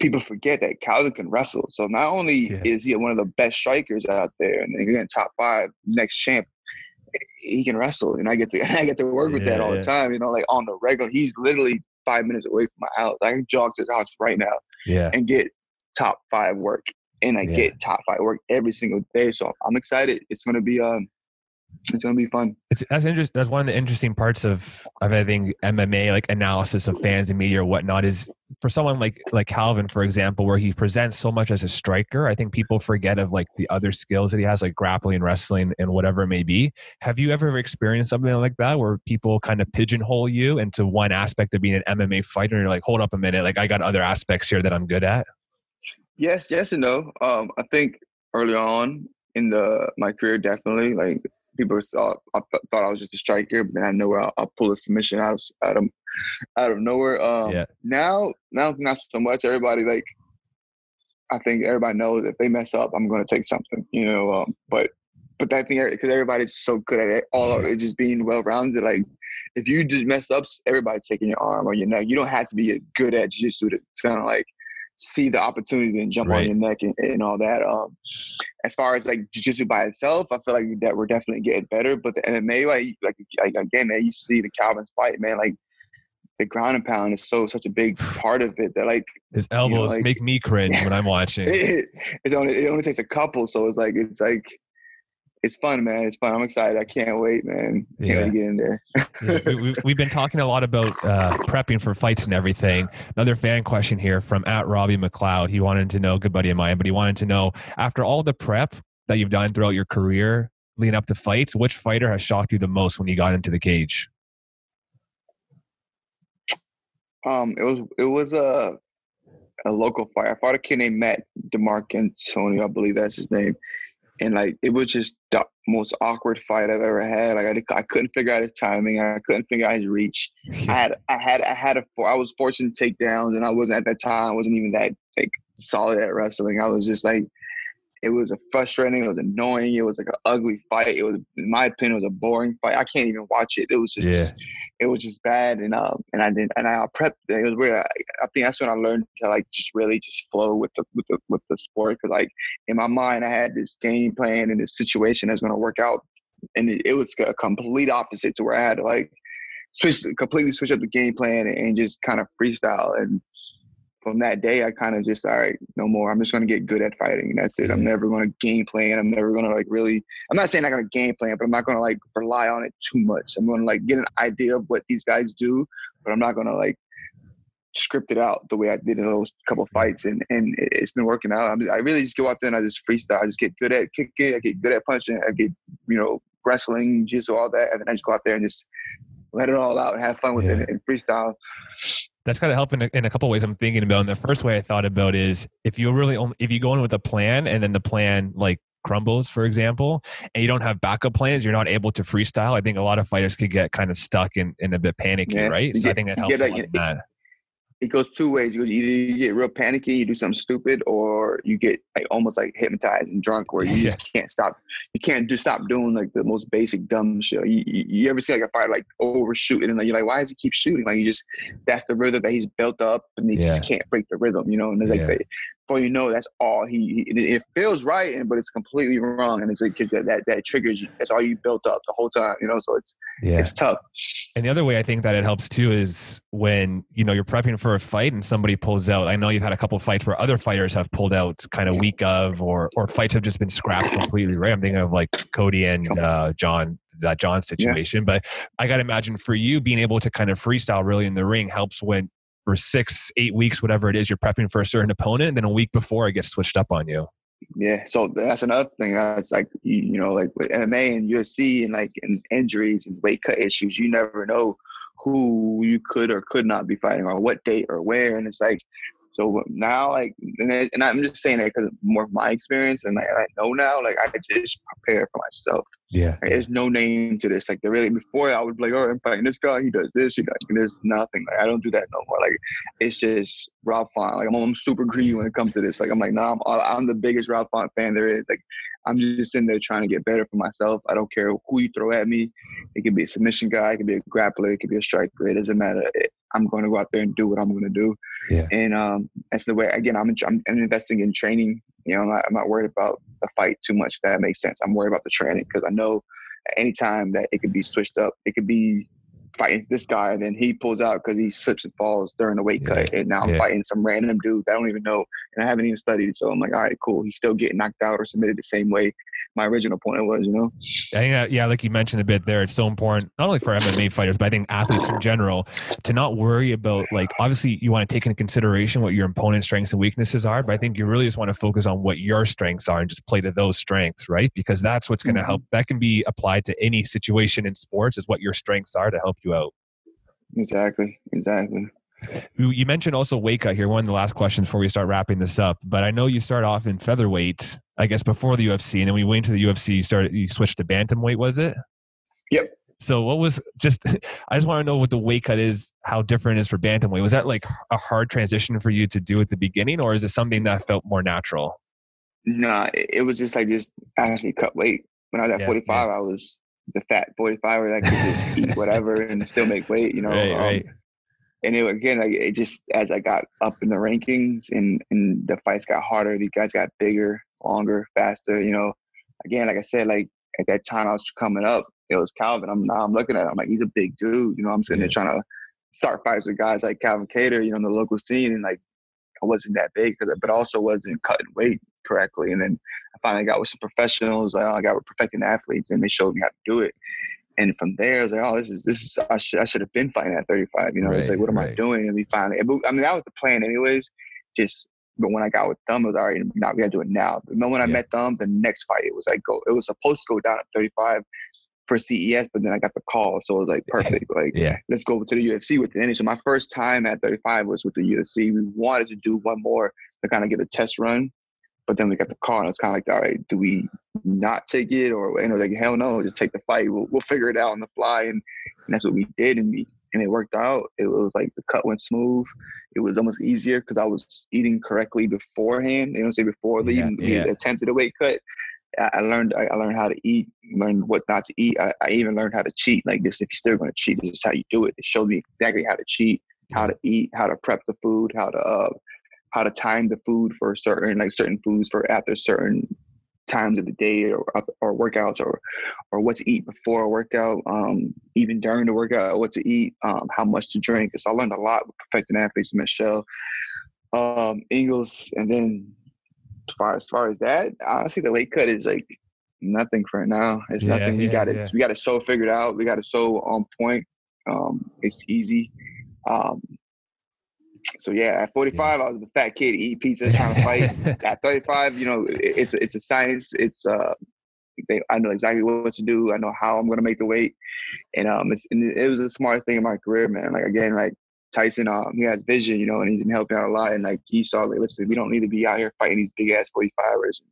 people forget that Calvin can wrestle. So not only yeah. is he one of the best strikers out there, and again top five next champ, he can wrestle, and I get to *laughs* I get to work with that all yeah. the time. You know, like on the regular, he's literally five minutes away from my house. I can jog to the house right now, yeah, and get top five work, and I get top five work every single day. So I'm excited. It's gonna be um it's gonna be fun. It's that's interesting. That's one of the interesting parts of of I think MMA, like analysis of fans and media or whatnot, is for someone like like Calvin, for example, where he presents so much as a striker. I think people forget of like the other skills that he has, like grappling, wrestling, and whatever it may be. Have you ever experienced something like that, where people kind of pigeonhole you into one aspect of being an MMA fighter, and you're like, hold up a minute, like I got other aspects here that I'm good at? Yes, yes, and no. Um, I think early on in the my career, definitely like people saw I th- thought I was just a striker, but then I know where I'll, I'll, pull a submission out of out of, out of nowhere. Um, yeah. Now, now not so much. Everybody like, I think everybody knows if they mess up, I'm going to take something. You know, um, but but that thing because everybody's so good at it, all of it just being well rounded. Like, if you just mess up, everybody's taking your arm or your neck. You don't have to be good at jiu-jitsu to kind of like see the opportunity and jump right. on your neck and, and all that. Um, as far as like jiu-jitsu by itself, I feel like that we're definitely getting better. But the MMA, like, like, like again, man, you see the Calvin's fight, man, like the ground and pound is so such a big *sighs* part of it that like his elbows you know, like, make me cringe when I'm *laughs* watching. It, it's only it only takes a couple, so it's like it's like it's fun, man. It's fun. I'm excited. I can't wait, man. Can't yeah. get in there. yeah. we, have *laughs* been talking a lot about uh, prepping for fights and everything. Another fan question here from at Robbie McLeod. He wanted to know, good buddy of mine, but he wanted to know after all the prep that you've done throughout your career leading up to fights, which fighter has shocked you the most when you got into the cage? Um, it was it was a a local fight. I fought a kid named Matt DiMarcantonio, I believe that's his name and like it was just the most awkward fight I've ever had. Like I, I couldn't figure out his timing. I couldn't figure out his reach. I *laughs* had I had I had a I was forcing takedowns, and I wasn't at that time. I wasn't even that like solid at wrestling. I was just like it was a frustrating. It was annoying. It was like an ugly fight. It was, in my opinion, it was a boring fight. I can't even watch it. It was just, yeah. it was just bad. And um, and I didn't, and I prepped. It was weird. I, I think that's when I learned to like just really just flow with the with the with the sport. Because like in my mind, I had this game plan and this situation that's going to work out, and it, it was a complete opposite to where I had to like switch completely switch up the game plan and, and just kind of freestyle and from that day, I kind of just, all right, no more. I'm just going to get good at fighting. And that's it. I'm mm-hmm. never going to game plan. I'm never going to like really, I'm not saying I'm going to game plan, but I'm not going to like rely on it too much. I'm going to like get an idea of what these guys do, but I'm not going to like script it out the way I did in those couple fights. And, and it's been working out. I'm, I really just go out there and I just freestyle. I just get good at kicking. I get good at punching. I get, you know, wrestling, just all that. And then I just go out there and just let it all out, and have fun with yeah. it, and freestyle that's kind of helping in, in a couple ways i'm thinking about. And the first way i thought about is if you really only if you go in with a plan and then the plan like crumbles for example and you don't have backup plans you're not able to freestyle i think a lot of fighters could get kind of stuck in, in a bit panicky yeah. right? So get, i think that helps a lot it goes two ways. You either you get real panicky, you do something stupid, or you get like almost like hypnotized and drunk, where you yeah. just *laughs* can't stop. You can't just stop doing like the most basic dumb shit. You, you, you ever see like a fighter like overshooting and like you're like, why does he keep shooting? Like you just that's the rhythm that he's built up, and he yeah. just can't break the rhythm. You know, and it's like yeah before you know, that's all he, he, It feels right, and but it's completely wrong, and it's like that that, that triggers you. That's all you built up the whole time, you know. So it's yeah. it's tough. And the other way I think that it helps too is when you know you're prepping for a fight and somebody pulls out. I know you've had a couple of fights where other fighters have pulled out kind of week of, or or fights have just been scrapped completely. Right? I'm thinking of like Cody and uh, John that John situation. Yeah. But I got to imagine for you being able to kind of freestyle really in the ring helps when for six, eight weeks, whatever it is, you're prepping for a certain opponent, and then a week before it gets switched up on you. Yeah, so that's another thing. Uh, that's like you, know, like with MMA and UFC and like in injuries and weight cut issues, you never know who you could or could not be fighting on what date or where, and it's like so now, like, and, it, and I'm just saying that because more of my experience, and like, I know now, like, I just prepare for myself. Yeah, like, there's no name to this. Like, there really before I would be like, oh, I'm fighting this guy. He does this. He does. There's nothing. Like, I don't do that no more. Like, it's just Rob Font. Like, I'm, I'm super greedy when it comes to this. Like, I'm like, nah, I'm, I'm the biggest Rob Font fan there is. Like, I'm just sitting there trying to get better for myself. I don't care who you throw at me. It could be a submission guy, it could be a grappler, it could be a striker. It doesn't matter. I'm going to go out there and do what I'm going to do. Yeah. And um, that's the way. Again, I'm, I'm, I'm investing in training. You know, I'm not, I'm not worried about the fight too much. If that makes sense. I'm worried about the training because I know at any time that it could be switched up. It could be fighting this guy, and then he pulls out because he slips and falls during the weight yeah. cut, and now I'm yeah. fighting some random dude that I don't even know, and I haven't even studied. So I'm like, all right, cool. He's still getting knocked out or submitted the same way my original point was, you know. I think that, yeah, like you mentioned a bit there, it's so important not only for MMA fighters, but I think athletes in general to not worry about like obviously you want to take into consideration what your opponent's strengths and weaknesses are, but I think you really just want to focus on what your strengths are and just play to those strengths, right? Because that's what's going to mm-hmm. help. That can be applied to any situation in sports is what your strengths are to help you out. Exactly. Exactly. You mentioned also weight cut here. One of the last questions before we start wrapping this up, but I know you start off in featherweight, I guess before the UFC, and then we went to the UFC. You started, you switched to bantamweight, was it? Yep. So what was just? *laughs* I just want to know what the weight cut is, how different it is for bantamweight. Was that like a hard transition for you to do at the beginning, or is it something that felt more natural? Nah, it was just like just actually cut weight. When I was at yeah, 45, yeah. I was the fat 45 where I could just eat whatever and still make weight. You *laughs* know, right, um, right and it, again, like, it just as I got up in the rankings and and the fights got harder, these guys got bigger, longer, faster. You know, again, like I said, like at that time I was coming up, it was Calvin. I'm now I'm looking at him I'm like he's a big dude. You know, I'm sitting yeah. there trying to start fights with guys like Calvin Kattar, you know, in the local scene, and like I wasn't that big, but also wasn't cutting weight correctly. And then I finally got with some professionals. Like, oh, I got with perfecting athletes, and they showed me how to do it. And from there, I was like, oh, this is this is I should I should have been fighting at 35. You know, right, it's like, what am right. I doing? And we finally, I mean, that was the plan, anyways. Just but when I got with them, it was already now we gotta do it now. But when I yeah. met them, the next fight it was like go. It was supposed to go down at 35 for CES, but then I got the call, so it was like *laughs* perfect. Like, yeah, let's go to the UFC with it. so my first time at 35 was with the UFC. We wanted to do one more to kind of get a test run, but then we got the call, and it's kind of like, all right, do we not take it, or you know, like hell no, just take the fight. We'll, we'll figure it out on the fly, and, and that's what we did, and we and it worked out. It was like the cut went smooth. It was almost easier because I was eating correctly beforehand. You know, say before the yeah, even yeah. attempted a weight cut. I learned I learned how to eat, learned what not to eat. I, I even learned how to cheat. Like this, if you're still going to cheat, this is how you do it. It showed me exactly how to cheat, how to eat, how to prep the food, how to uh, how to time the food for certain like certain foods for after certain times of the day or or workouts or or what to eat before a workout, um, even during the workout, what to eat, um, how much to drink. So I learned a lot with perfecting athletes, Michelle um, Ingles, and then as far as far as that, honestly, the weight cut is like nothing for now. It's yeah, nothing. We got it. Yeah. We got it so figured out. We got it so on point. Um, it's easy. Um, so yeah, at 45, I was a fat kid, eat pizza, trying to fight. *laughs* at 35, you know, it, it's it's a science. It's uh, they, I know exactly what to do. I know how I'm gonna make the weight, and um, it's and it was a smart thing in my career, man. Like again, like Tyson, um, he has vision, you know, and he's been helping out a lot. And like he saw, like, listen, we don't need to be out here fighting these big ass 45ers.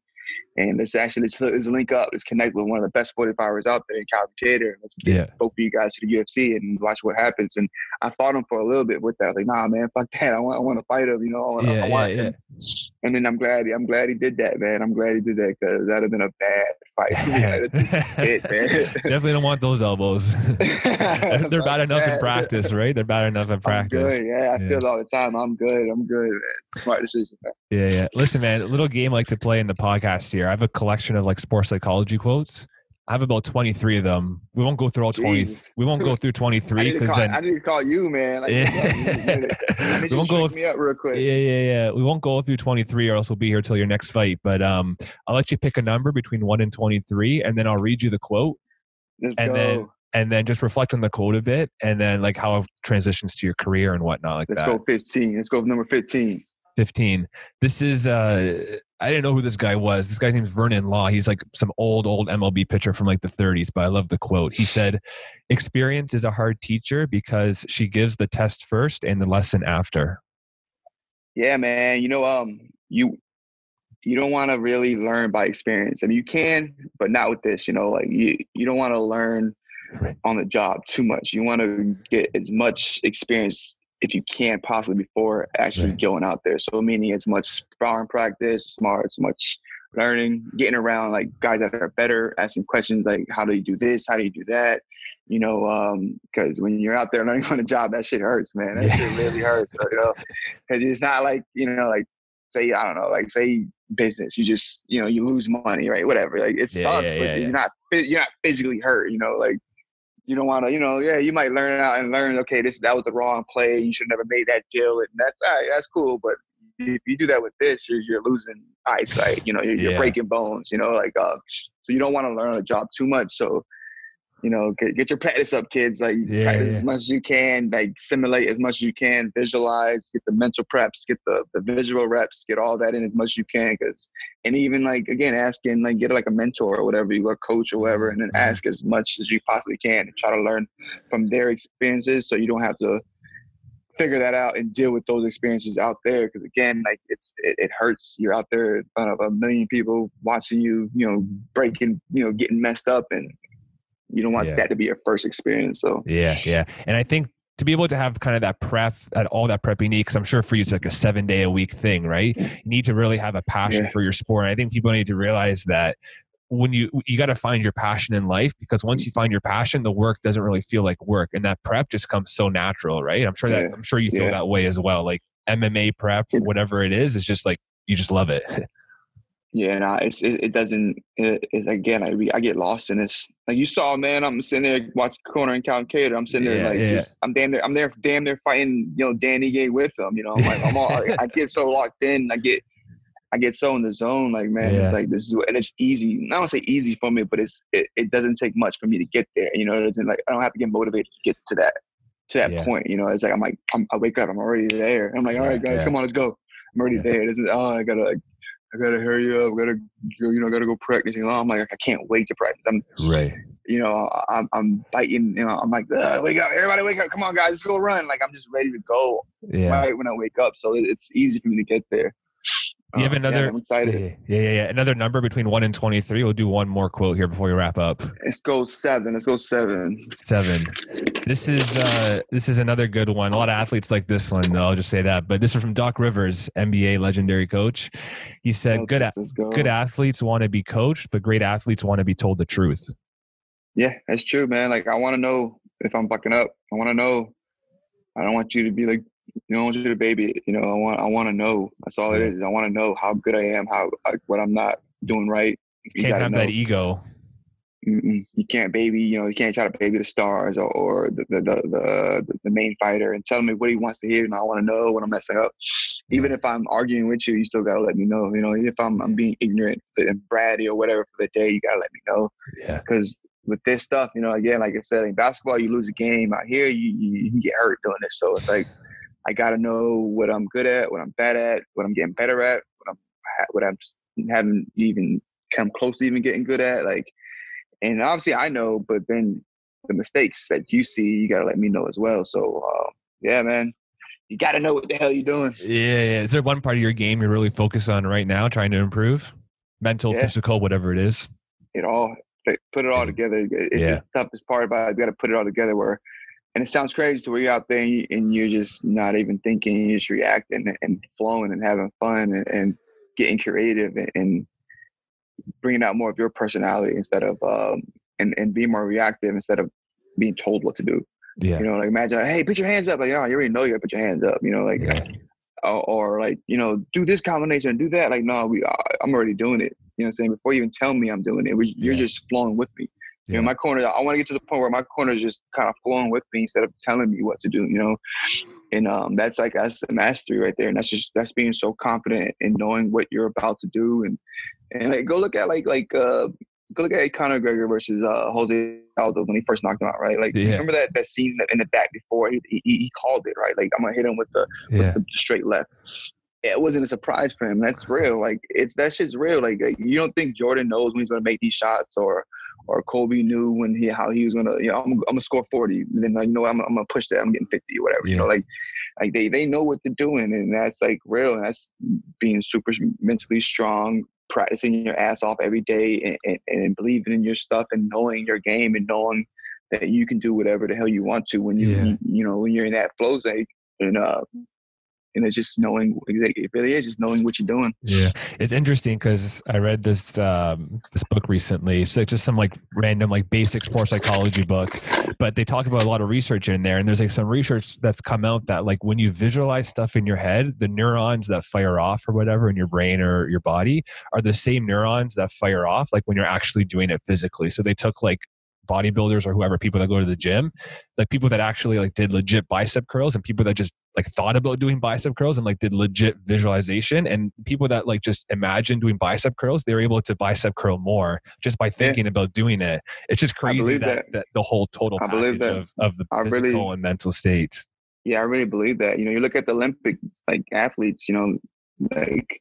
And let's actually let's, let's link up, let's connect with one of the best 45ers out there in Calvin Kattar. Let's get yeah. both of you guys to the UFC and watch what happens. And I fought him for a little bit with that. like, nah, man, fuck that. I want, I want to fight him. You know, I want, yeah, I want yeah, him. And then I'm glad, I'm glad he did that, man. I'm glad he did that because that'd have been a bad fight. *laughs* *laughs* it, Definitely don't want those elbows. *laughs* They're bad enough in practice, right? They're bad enough in practice. Yeah, I feel it all the time. I'm good. I'm good, man. Smart decision. Man. Yeah, yeah. Listen, man, a little game I like to play in the podcast here. I have a collection of like sports psychology quotes. I have about 23 of them. We won't go through all 20. Jesus. We won't go through *laughs* 23 because then I need to call you, man. Like, yeah. *laughs* we won't go me up real quick. Yeah, yeah, yeah. We won't go through 23 or else we'll be here till your next fight. But um, I'll let you pick a number between 1 and 23 and then I'll read you the quote. Let's and go. then and then just reflect on the quote a bit and then like how it transitions to your career and whatnot like Let's that. go 15. Let's go with number 15. 15. This is uh I didn't know who this guy was. This guy's name is Vernon Law. He's like some old, old MLB pitcher from like the 30s, but I love the quote. He said, Experience is a hard teacher because she gives the test first and the lesson after. Yeah, man. You know, um, you you don't want to really learn by experience. I mean you can, but not with this, you know, like you you don't want to learn on the job too much. You want to get as much experience if you can possibly before actually right. going out there. So meaning as much sparring practice, smart, as much learning, getting around like guys that are better, asking questions like how do you do this, how do you do that, you know, because um, when you're out there learning *laughs* on the job, that shit hurts, man. That shit really *laughs* hurts. So, you know, because it's not like you know, like say I don't know, like say business, you just you know you lose money, right? Whatever, like it yeah, sucks, yeah, but yeah, you're not you're not physically hurt, you know, like you don't want to, you know, yeah, you might learn out and learn, okay, this that was the wrong play. You should never made that deal, and that's all right, that's cool. But if you do that with this, you're you're losing eyesight. You know, you're, you're breaking bones. You know, like uh, so you don't want to learn a job too much. So you know, get, get your practice up, kids. Like yeah, practice yeah. as much as you can. Like simulate as much as you can. Visualize. Get the mental preps. Get the the visual reps. Get all that in as much as you can. Cause and even like again, asking like get like a mentor or whatever you a coach or whatever, and then mm-hmm. ask as much as you possibly can and try to learn from their experiences, so you don't have to figure that out and deal with those experiences out there because again like it's it, it, hurts you're out there in front of a million people watching you you know breaking you know getting messed up and you don't want yeah. that to be your first experience. So yeah, yeah, and I think to be able to have kind of that prep, that all that prep you need, because I'm sure for you it's like a seven day a week thing, right? You need to really have a passion yeah. for your sport. And I think people need to realize that when you you got to find your passion in life because once you find your passion the work doesn't really feel like work and that prep just comes so natural right i'm sure that yeah. i'm sure you feel yeah. that way as well like mma prep whatever it is it's just like you just love it *laughs* Yeah, nah, it's it, it doesn't. It, it, again, I I get lost in this. Like you saw, man, I'm sitting there watching corner and Calvin Kattar. I'm sitting there Yeah, like yeah. just, I'm damn there. I'm there, damn there fighting. You know, Dan Ige with them. You know, I'm like I'm all. I, I get so locked in. I get. I get so in the zone, like man, Yeah. it's like this is, and it's easy. I don't say easy for me, but it's it, it doesn't take much for me to get there. You know, it doesn't like I don't have to get motivated to get to that to that point. You know, it's like I'm like I'm, I wake up, I'm already there. I'm like, all right, guys, come on, let's go. I'm already there. It isn't. Oh, I gotta like, I gotta hurry up. I gotta go. You know, I gotta go practice. You know, I'm like, I can't wait to practice. I'm, Right. you know, I'm, I'm biting. You know, I'm like, wake up, everybody, wake up. Come on, guys, let's go run. Like I'm just ready to go Yeah. right when I wake up. So it, it's easy for me to get there. Do you have yeah, another? I'm excited. Yeah, yeah, yeah, yeah. Another number between one and twenty-three. We'll do one more quote here before we wrap up. Let's go seven. Let's go seven. Seven. This is uh this is another good one. A lot of athletes like this one, though. I'll just say that. But this is from Doc Rivers, NBA legendary coach. He said, "Good, a- go. good athletes want to be coached, but great athletes want to be told the truth." Yeah, that's true, man. Like I want to know if I'm fucking up. I want to know. I don't want you to be like, you know, I want you to baby. You know, I want, I want to know. That's all it is. I want to know how good I am, how like, what I'm not doing right. You Can't have know. that ego. Mm-mm. You can't baby. You know, you can't try to baby the stars or, or the, the, the the the main fighter and tell me what he wants to hear. And I want to know when I'm messing up. Even if I'm arguing with you, you still gotta let me know. You know, if I'm I'm being ignorant and bratty or whatever for the day, you gotta let me know. Yeah. because with this stuff, you know, again, like I said, in basketball, you lose a game. Out here, you, you, you get hurt doing this. So it's like, I got to know what I'm good at, what I'm bad at, what I'm getting better at, what I'm, what I'm haven't even come close to even getting good at. Like, and obviously I know, but then the mistakes that you see, you got to let me know as well. So, uh, yeah, man, you got to know what the hell you're doing. Yeah, yeah. Is there one part of your game you're really focused on right now, trying to improve? Mental, Yeah. physical, whatever it is. it all put it all together. It's Yeah. the toughest part about it. You got to put it all together. Where, and it sounds crazy to where you're out there and, you, and you're just not even thinking. You're just reacting and, flowing and having fun and, and getting creative and, and bringing out more of your personality instead of um and and being more reactive instead of being told what to do. Yeah. You know, like imagine, like, hey, put your hands up. Like, oh, you already know you put your hands up. You know, like yeah. or, or like you know do this combination do that like no we I- i'm already doing it you know what i'm saying before you even tell me i'm doing it, you're just flowing with me you know my corner i want to get to the point where my corner is just kind of flowing with me instead of telling me what to do you know and um that's like that's the mastery right there and that's just that's being so confident in knowing what you're about to do and and like go look at like like uh go look at Conor McGregor versus uh Jose Aldo when he first knocked him out, right? Like, Yeah. remember that that scene that in the back before he, he he called it, right? Like, I'm gonna hit him with the Yeah. the straight left. It wasn't a surprise for him. That's real. Like it's that shit's real. Like uh, you don't think Jordan knows when he's gonna make these shots, or or Kobe knew when he how he was gonna. You know, I'm, I'm gonna score 40. And then you know I'm, I'm gonna push that. I'm getting 50 or whatever. You know, like like they they know what they're doing, and that's like real. And that's being super mentally strong, practicing your ass off every day, and, and, and believing in your stuff, and knowing your game, and knowing that you can do whatever the hell you want to when you Yeah. you, you know when you're in that flow state. And uh, and it's just knowing it really is just knowing what you're doing Yeah, it's interesting because I read this um, this book recently. So it's just some like random like basic sports psychology book, but they talk about a lot of research in there. And there's like some research that's come out that like when you visualize stuff in your head, the neurons that fire off or whatever in your brain or your body are the same neurons that fire off like when you're actually doing it physically. So they took like bodybuilders or whoever people that go to the gym like people that actually like did legit bicep curls and people that just like thought about doing bicep curls and like did legit visualization and people that like just imagine doing bicep curls they were able to bicep curl more just by thinking about doing it it's just crazy that, that. that. the whole total I package believe that. of, of the I physical really- and mental state yeah i really believe that you know you look at the olympic like athletes you know like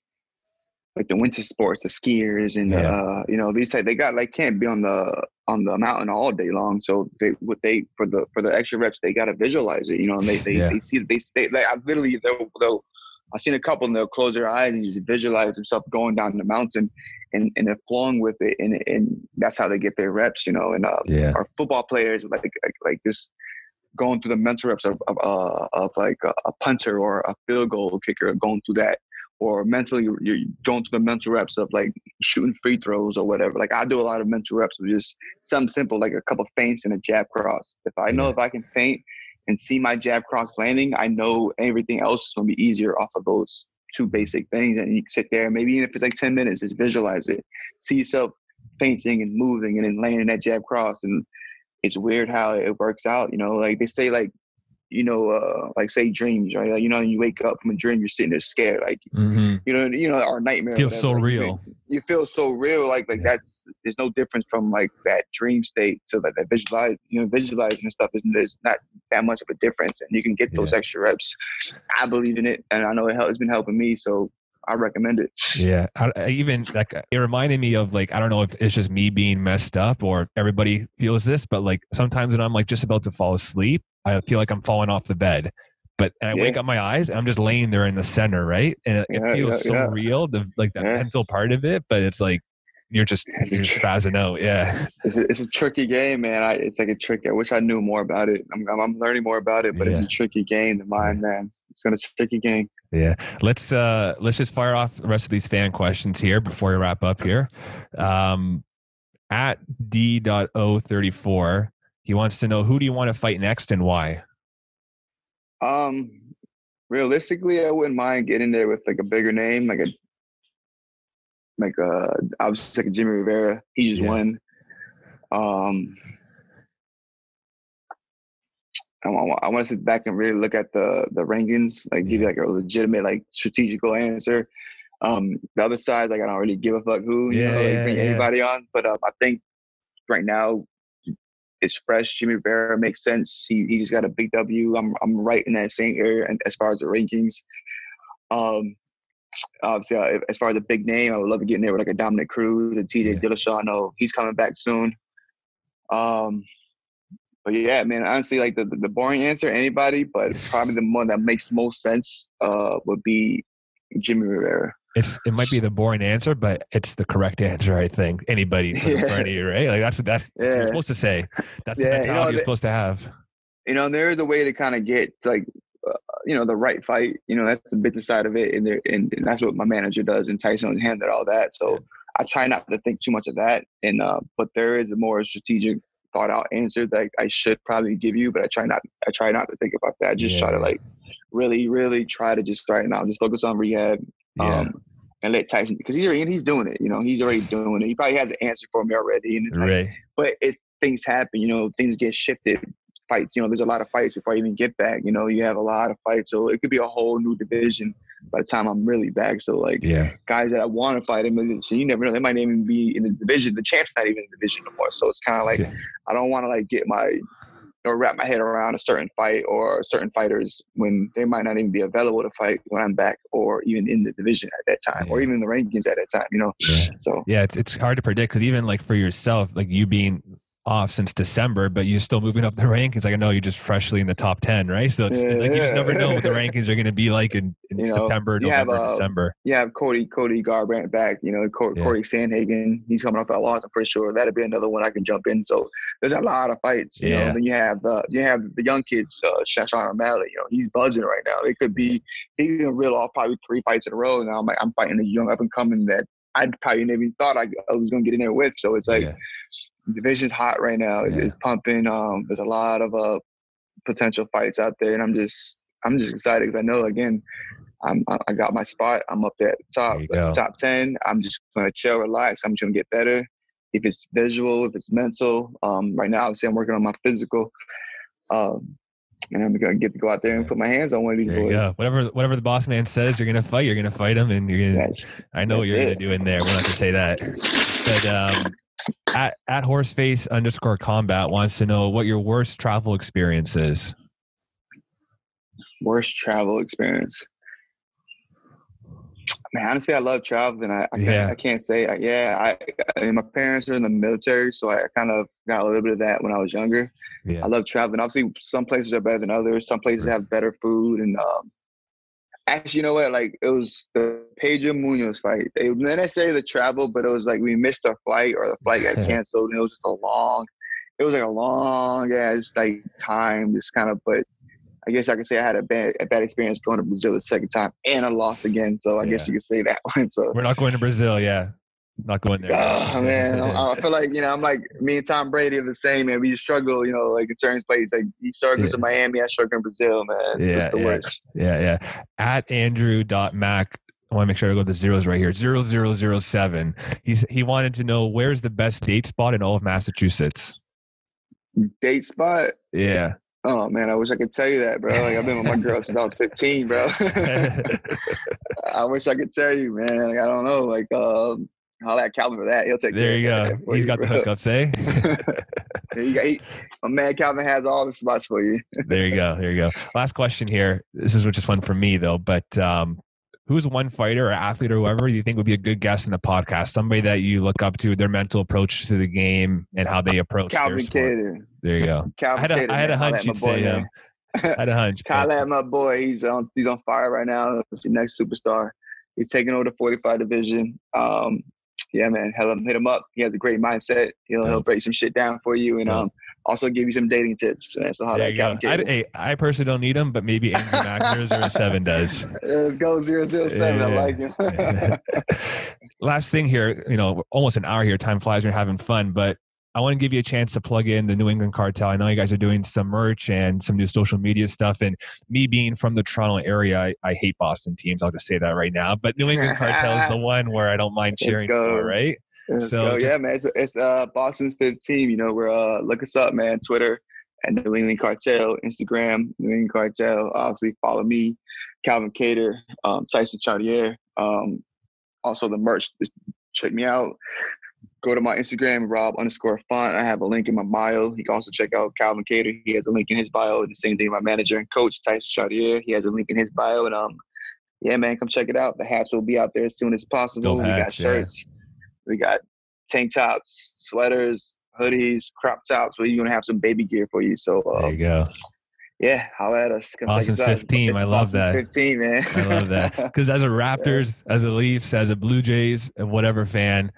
like the winter sports the skiers and Yeah. uh you know these type they got like can't be on the on the mountain all day long so they what they for the for the extra reps they got to visualize it you know and they they, Yeah. they see they stay like i literally they'll, they'll i've seen a couple and they'll close their eyes and just visualize themselves going down the mountain and and they're flowing with it and and that's how they get their reps you know and uh yeah our football players like like, like this going through the mental reps of of, uh, of like a, a punter or a field goal kicker going through that or mentally you're going through the mental reps of like shooting free throws or whatever like i do a lot of mental reps of just something simple like a couple feints and a jab cross if i know if i can faint and see my jab cross landing i know everything else is going to be easier off of those two mm-hmm. basic things, and you sit there. Maybe even if it's like ten minutes, just visualize it. See yourself feinting and moving, and then landing that jab cross. And it's weird how it works out. You know, like they say, like you know, uh, like say dreams, right? Like, you know, you wake up from a dream, you're sitting there scared, like mm-hmm. you know, you know, our nightmare feels so like, real. You, you, feel so real, like like yeah. that's there's no difference from like that dream state to like that visualize, you know, visualizing and stuff. There's, there's not that much of a difference, and you can get those yeah. extra reps. I believe in it, and I know it has been helping me. So I recommend it. Yeah, I, I even like it reminded me of like I don't know if it's just me being messed up or everybody feels this, but like sometimes when I'm like just about to fall asleep, I feel like I'm falling off the bed. But and I yeah. wake up my eyes and I'm just laying there in the center, right? And it, yeah, it feels yeah, so real, the like the mental part of it. But it's like you're just you're just spazzing out. Yeah, it's a, it's a tricky game, man. I, it's like a trick. I wish I knew more about it. I'm, I'm learning more about it, but it's a tricky game. The mind, man, it's gonna tricky game. Yeah, let's uh let's just fire off the rest of these fan questions here before we wrap up here. Um, at d.o34, he wants to know who do you want to fight next and why. Um, realistically, I wouldn't mind getting there with like a bigger name, like a like a obviously like a Jimmy Rivera. He just yeah. won. Um, I want, I want to sit back and really look at the the rankings, like give you like a legitimate, like strategical answer. Um, the other side, like I don't really give a fuck who, you yeah, know, like yeah, bring yeah. anybody on. But um, I think right now it's fresh. Jimmy Rivera makes sense. He he just got a big W. I'm I'm right in that same area, and as far as the rankings, um, obviously uh, as far as a big name, I would love to get in there with like a Dominick Cruz, a TJ yeah. Dillashaw. I know he's coming back soon. Um, but yeah, man, honestly, like the, the boring answer, anybody, but probably the one that makes most sense uh, would be Jimmy Rivera. It's it might be the boring answer, but it's the correct answer. I think anybody *laughs* yeah. in front of you, right? Like that's that's, that's yeah. what you're supposed to say. That's yeah, the mentality you know, you're supposed to have. You know, there is a way to kind of get like you know the right fight. You know, that's the business side of it, and there and, and that's what my manager does. And Tyson handled all that, so I try not to think too much of that. And uh, but there is a more strategic thought out answer that I should probably give you, but I try not I try not to think about that. I just yeah. try to like really, really try to just right now just focus on rehab. Yeah. Um, and let Tyson because he's already he's doing it. You know, he's already doing it. He probably has an answer for me already. And like, right. But if things happen, you know, things get shifted. Fights, you know, there's a lot of fights before I even get back. You know, you have a lot of fights, so it could be a whole new division by the time I'm really back. So like yeah. guys that I want to fight in so you never know. They might even be in the division. The champ's not even in the division anymore. So it's kind of like yeah. I don't want to like get my or wrap my head around a certain fight or certain fighters when they might not even be available to fight when I'm back or even in the division at that time yeah. or even the rankings at that time, you know? Yeah. So yeah, it's, it's hard to predict because even like for yourself, like you being off since December, but you're still moving up the *laughs* rankings. Like I know you're just freshly in the top ten, right? So it's yeah, like you just never know what the rankings are going to be like in, in *laughs* you know, September, November, have, uh, December. You have Cody Cody Garbrandt back. You know, Corey, yeah. Cory Sandhagen. He's coming off that loss. I'm pretty sure that'll be another one I can jump in. So there's a lot of fights. You yeah. know, then you have the you have the young kids, uh, Sean O'Malley. You know, he's buzzing right now. It could be he can reel off probably three fights in a row. Now I'm like I'm fighting a young up and coming that I probably never even thought I, I was going to get in there with. So it's like. Yeah division's hot right now. Yeah. It's pumping. Um, there's a lot of uh potential fights out there, and I'm just I'm just excited because I know again. I'm, I got my spot. I'm up there at the top, uh, top ten. I'm just gonna chill, relax. I'm just gonna get better. If it's visual, if it's mental. Um, right now, obviously, I'm working on my physical. Um, and I'm gonna get to go out there and put my hands on one of these there boys. Go. Whatever, whatever the boss man says, you're gonna fight. You're gonna fight him, and you're gonna. That's, I know what you're it. gonna do in there. We're not gonna say that. But um, at, at horseface underscore combat wants to know what your worst travel experience is. Worst travel experience. Man, honestly, I love traveling. I, I, yeah. can't, I can't say, uh, yeah, I, I mean, my parents are in the military, so I kind of got a little bit of that when I was younger. Yeah. I love traveling. Obviously, some places are better than others. Some places have better food and um, Actually, you know what? Like it was the Pedro Munhoz fight. They didn't necessarily the travel, but it was like we missed our flight or the flight got *laughs* canceled, and it was just a long. It was like a long ass like time, just kind of. But I guess I could say I had a bad a bad experience going to Brazil the second time, and I lost again. So I yeah. guess you could say that *laughs* one. So we're not going to Brazil, yeah not going there. Oh *laughs* man, I feel like you know I'm like me and Tom Brady are the same man. We struggle, you know, like in certain places. Like he struggles yeah. in Miami, I struggle in Brazil, man. It's, yeah, the yeah. worst. Yeah, yeah. At Andrew.mac I want to make sure I go to the zeros right here. Zero zero zero seven. He's he wanted to know where's the best date spot in all of Massachusetts. Date spot? Yeah. Oh man, I wish I could tell you that, bro. Like I've been with my girl since I was 15, bro. *laughs* *laughs* I wish I could tell you, man. Like, I don't know. Like, um, I'll at Calvin for that. He'll take. There you go. He's you, got bro. the hookups, eh? *laughs* he got, he, my man Calvin has all the spots for you. *laughs* there you go. There you go. Last question here. This is which is fun for me though, but um, who's one fighter or athlete or whoever you think would be a good guest in the podcast? Somebody that you look up to, their mental approach to the game and how they approach Calvin Kattar. There you go. Calvin I had a, Kattar, I had a hunch you'd say him. I had a hunch. Kyle my boy. He's on he's on fire right now. He's your next superstar. He's taking over the 45 division. Um, yeah, man, hell, hit him up. He has a great mindset. He'll he'll break some shit down for you and um also give you some dating tips. Man. So how there that I, hey, I personally don't need him, but maybe Andrew Mack 007 does. *laughs* Let's go 007. Yeah, I like him. *laughs* Last thing here, you know, almost an hour here. Time flies. We're having fun, but I want to give you a chance to plug in the New England Cartel. I know you guys are doing some merch and some new social media stuff. And me being from the Toronto area, I, I hate Boston teams. I'll just say that right now. But New England Cartel is the *laughs* one where I don't mind cheering for, right? Let's so go. Yeah, man. It's, it's uh, Boston's fifth team. You know, we're uh, look us up, man. Twitter and New England Cartel, Instagram, New England Cartel. Obviously, follow me, Calvin Kattar, um, Tyson Chartier. Um, also, the merch. Just check me out go to my Instagram, Rob underscore font. I have a link in my bio. You can also check out Calvin Kattar. He has a link in his bio. And the same thing, my manager and coach, Tyson Chartier. He has a link in his bio. And um, yeah, man, come check it out. The hats will be out there as soon as possible. we got shirts, yeah. we got tank tops, sweaters, hoodies, crop tops. We're gonna have some baby gear for you. So um, there you go. Yeah, holla at us. Come Boston's 15. I love Boston's that. 15, man. I love that. *laughs* Because as a Raptors, yeah. as a Leafs, as a Blue Jays, and whatever fan,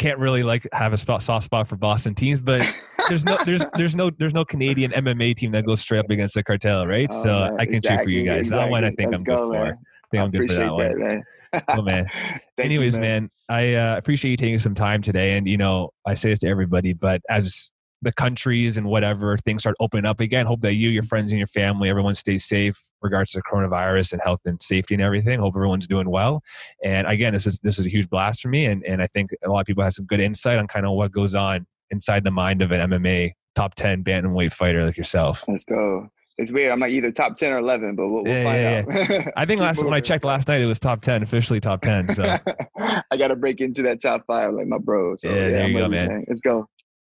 can't really like have a soft spot for Boston teams, but *laughs* there's no there's there's no there's no Canadian MMA team that goes straight up against the cartel, right? Oh, so I can exactly, cheer for you guys. Exactly. That one I think Let's I'm go, good man. for. I think I am good for that, that one. Man. oh man. *laughs* Anyways, you, man. man, I uh, appreciate you taking some time today, and you know I say this to everybody, but as the countries and whatever things start opening up again. Hope that you, your friends, and your family, everyone stays safe regards to coronavirus and health and safety and everything. Hope everyone's doing well. And again, this is this is a huge blast for me, and and I think a lot of people have some good insight on kind of what goes on inside the mind of an MMA top ten bantamweight fighter like yourself. Let's go it's weird. I'm like either top ten or eleven, but we'll, we'll yeah, find yeah, out. Yeah. I think *laughs* last when I checked last night, it was top ten, officially top ten. So *laughs* I got to break into that top five, like my bro. So, yeah, there you go, man. Let's go.